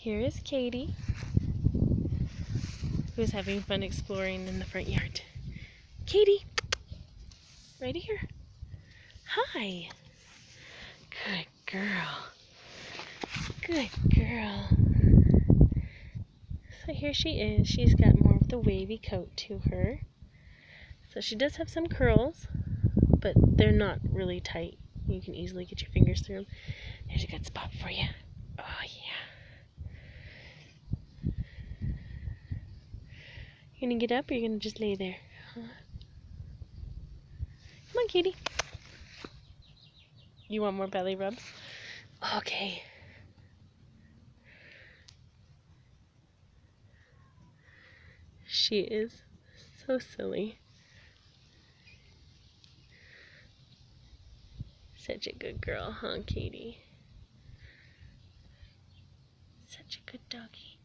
Here is Katy, who's having fun exploring in the front yard. Katy, right here. Hi. Good girl. Good girl. So here she is. She's got more of the wavy coat to her. So she does have some curls, but they're not really tight. You can easily get your fingers through them. There's a good spot for you. Oh, yeah. You gonna get up or you gonna just lay there? Huh? Come on, Katy. You want more belly rubs? Okay. She is so silly. Such a good girl, huh, Katy? Such a good doggy.